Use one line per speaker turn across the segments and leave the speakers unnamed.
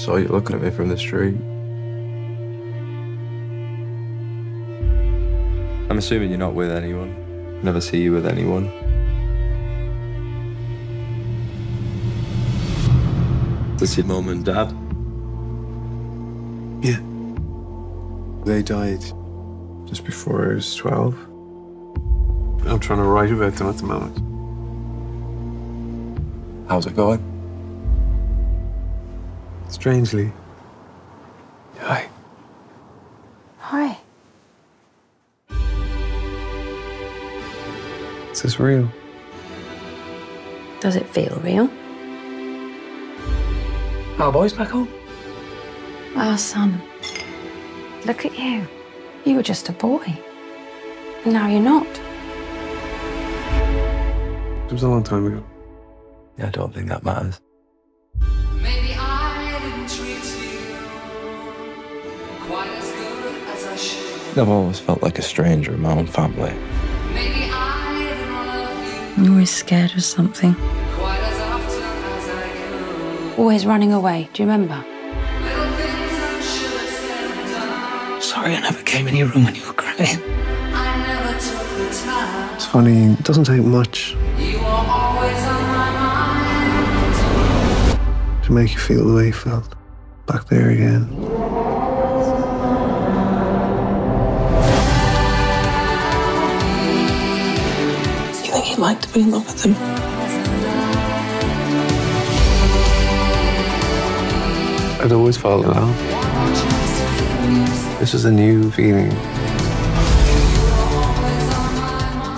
Saw you looking at me from the street. I'm assuming you're not with anyone. Never see you with anyone. Does your mum and dad?
Yeah. They died just before I was 12. I'm trying to write about them at the moment.
How's it going?
Strangely. Hi.
Hi.
Is this real?
Does it feel real?
Our boys back home?
Our son. Look at you. You were just a boy. And now you're not.
It was a long time ago.
Yeah, I don't think that matters. I've always felt like a stranger in my own family.
Maybe I didn't love you
You're always scared of something.
quite as often as I could.
Always running away. Do you remember?
Little things I should have said and done.
Sorry I never came in your room when you were crying.
I never took the time.
It's funny, it doesn't take much
You were always on my mind.
to make you feel the way you felt. Back there again.
Like to be in love with him?
I'd always felt in love. This is a new feeling.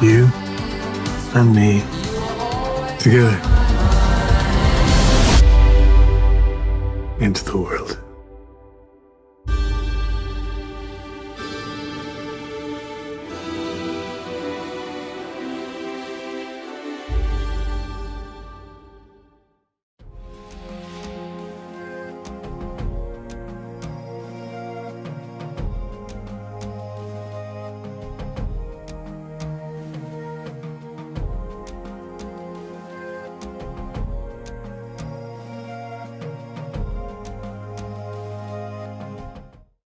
You and me together into the world.